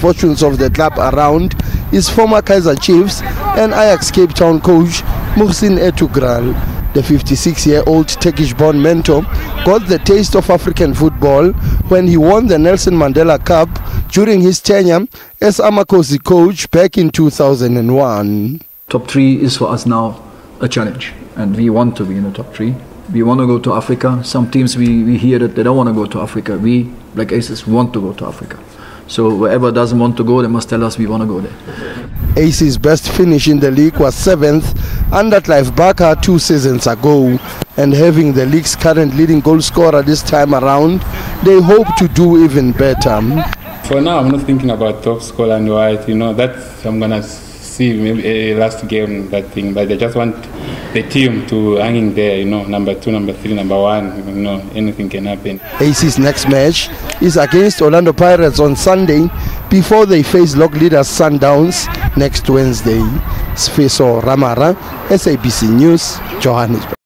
fortunes of the club around is former Kaizer Chiefs and Ajax Cape Town coach Muhsin Ertugral. The 56-year-old Turkish-born mentor got the taste of African football when he won the Nelson Mandela Cup during his tenure as Amakhosi coach back in 2001. Top three is for us now a challenge, and we want to be in the top three. We want to go to Africa. Some teams we, we hear that they don't want to go to Africa. We, Black Aces, want to go to Africa. So whoever doesn't want to go, they must tell us we want to go there. Aces' best finish in the league was seventh under Clive Barker two seasons ago. And having the league's current leading goal scorer this time around, they hope to do even better. For now, I'm not thinking about top scorer and white. You know, that's I'm gonna see maybe uh, last game that thing. But I just want the team to hanging there. You know, number two, number three, number one. You know, anything can happen. Aces' next match is against Orlando Pirates on Sunday before they face log leaders Sundowns next Wednesday. Sfeso Ramara, SABC News, Johannesburg.